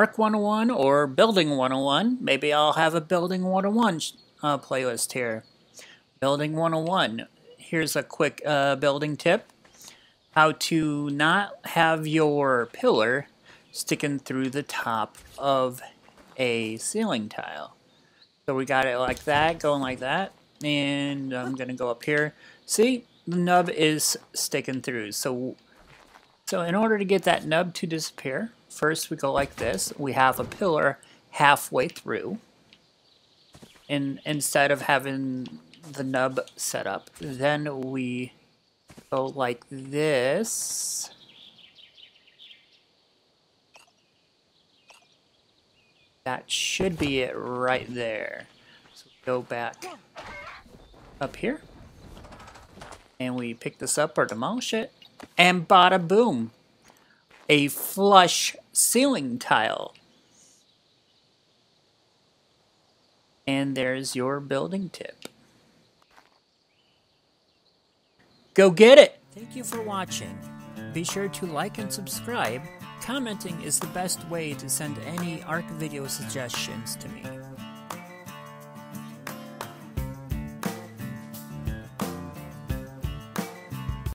Ark 101 or Building 101. Maybe I'll have a Building 101 uh, playlist here. Building 101. Here's a quick uh, building tip. How to not have your pillar sticking through the top of a ceiling tile. So we got it like that, going like that. And I'm going to go up here. See, the nub is sticking through. So, so in order to get that nub to disappear, first we go like this. We have a pillar halfway through. And instead of having the nub set up, then we go like this. That should be it right there. So go back up here. And we pick this up or demolish it. And bada boom. A flush ceiling tile. And there's your building tip. Go get it! Thank you for watching. Be sure to like and subscribe Commenting is the best way to send any ARK video suggestions to me.